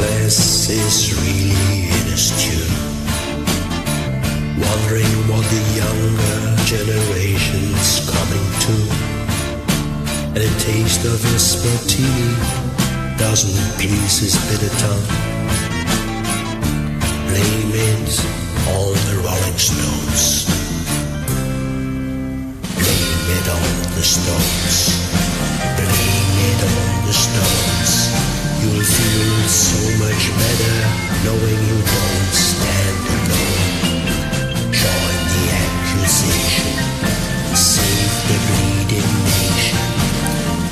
class is really in a stew. Wondering what the younger generation's coming to. And a taste of his martini doesn't please his bitter tongue. Blame it on the Rolling Stones. Blame it on the Stones. Blame it on the Stones. You'll feel so much better knowing you don't stand alone. Join the accusation. Save the bleeding nation.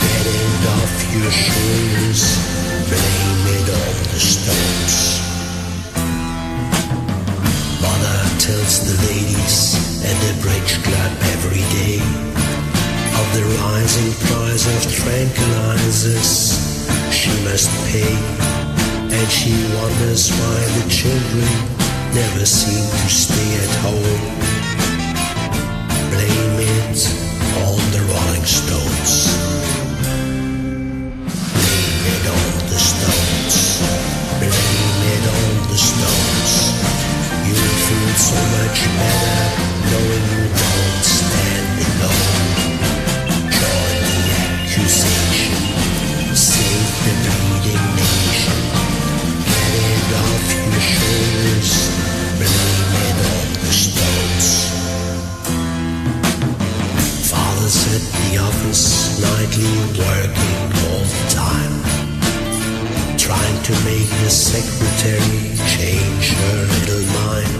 Get it off your shoulders. Blame it on the Stones. Mother tells the ladies at the bridge club every day of the rising price of tranquilizers she must pay. And she wonders why the children never seem to stay at home. Blame it on the Rolling Stones. Blame it on the Stones. Blame it on the Stones. You'll feel so much better knowing you don't stand alone. Join the accusation. Get it off your shoulders. Blame it on the. Father's at the office, nightly working all the time. Trying to make secretary change her little mind.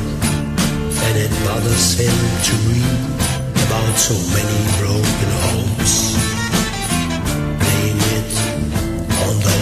And it bothers him to read about so many broken homes.